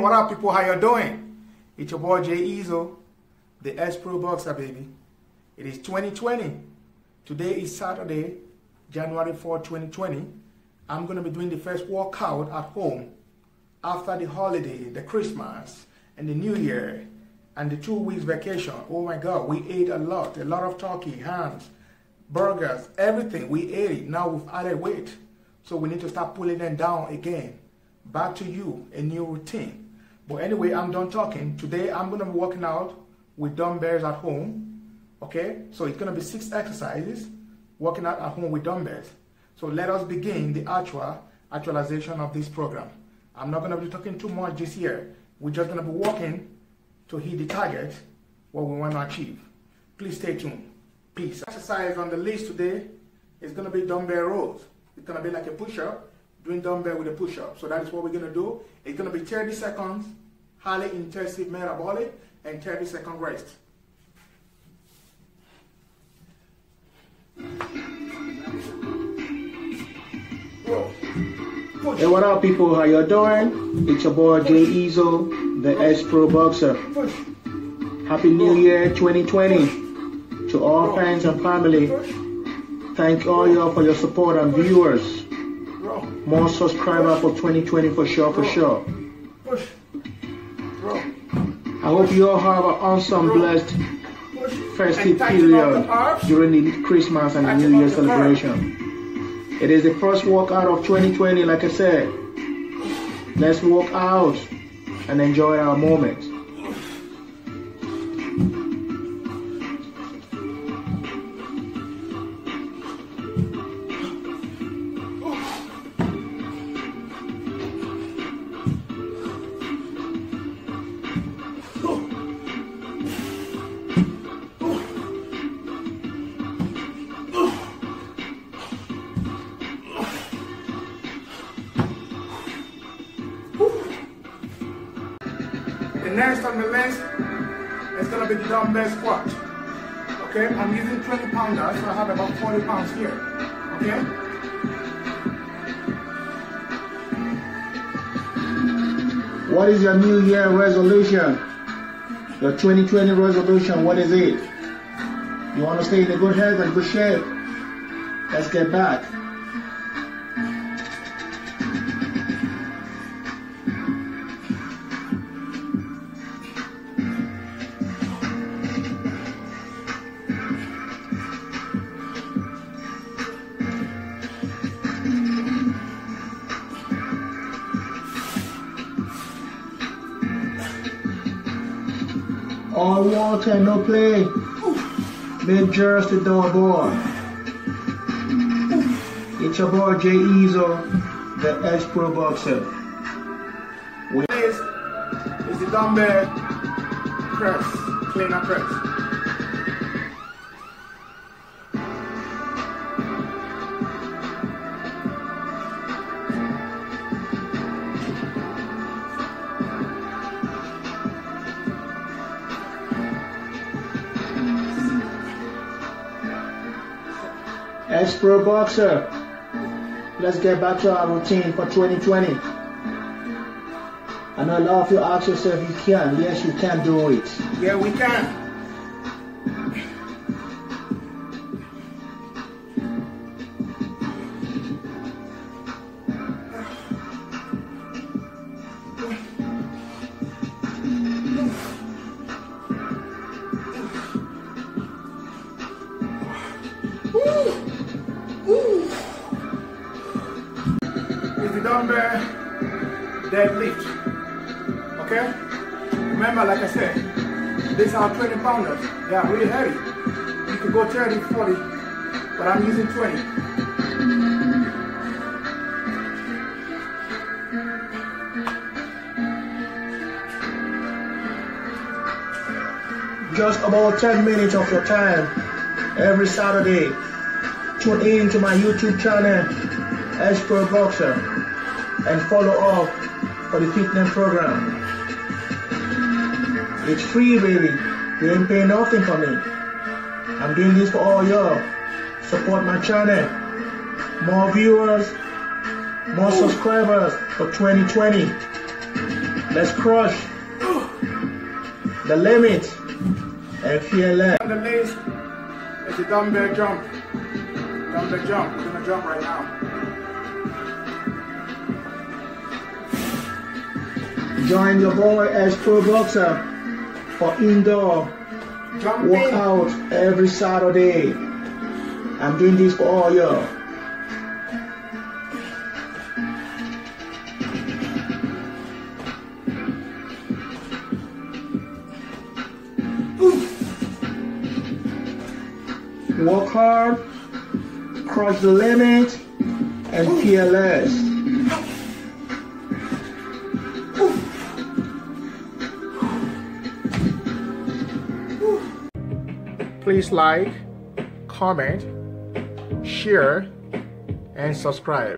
What up, people? How you doing? It's your boy Jay Izo, the S Pro Boxer, baby. It is 2020. Today is Saturday, January 4, 2020. I'm gonna be doing the first workout at home after the holiday, the Christmas, and the New Year, and the two weeks vacation. Oh my God, we ate a lot, a lot of turkey, hams, burgers, everything. We ate it. Now we've added weight, so we need to start pulling them down again. Back to you, a new routine. But anyway, I'm done talking. Today I'm gonna be working out with dumbbells at home. Okay, so it's gonna be six exercises working out at home with dumbbells. So let us begin the actual actualization of this program. I'm not gonna be talking too much this year. We're just gonna be working to hit the target, what we want to achieve. Please stay tuned. Peace. Exercise on the list today is gonna be dumbbell rows. It's gonna be like a push-up doing dumbbell with a push-up. So that is what we're gonna do. It's gonna be 30 seconds, highly intensive metabolic, and 30 second rest. Hey, what up, people? How you doing? It's your boy Jay Izo, the S Pro Boxer. Happy New Year 2020 to all fans and family. Thank all y'all for your support and viewers. More subscribers for 2020 for sure, for sure. I hope you all have an awesome, blessed festive period during the Christmas and the New Year celebration. It is the first workout of 2020, like I said. Let's walk out and enjoy our moment. The next on the list is gonna be the dumbbell squat. Okay, I'm using 20 pounders, so I have about 40 pounds here. Okay? What is your New Year resolution? Your 2020 resolution, what is it? You want to stay in good health and good shape? Let's get back. All water, no play. Big Jersey dog boy. It's your boy Jay the S Pro Boxer. This is the dumbbell press, cleaner press. S Pro Boxer. Let's get back to our routine for 2020. I know a lot of you ask yourself, you can. Yes, you can do it. Yeah, we can. The dumbbell deadlift. Okay? Remember, like I said, these are 20 pounders. They are really heavy. You could go 30, 40, but I'm using 20. Just about 10 minutes of your time every Saturday. Tune in to my YouTube channel, Pro Boxer, and follow up for the fitness program. It's free, baby. You ain't paying nothing for me. I'm doing this for all y'all. Support my channel. More viewers, more subscribers for 2020. Let's crush the limit and fearless. On the list is a dumbbell jump. Dumbbell jump. We're gonna jump right now. Join your boy as pro boxer for indoor Jumping. workout every Saturday. I'm doing this for all y'all. Work hard, cross the limit, and fearless. Please like, comment, share, and subscribe.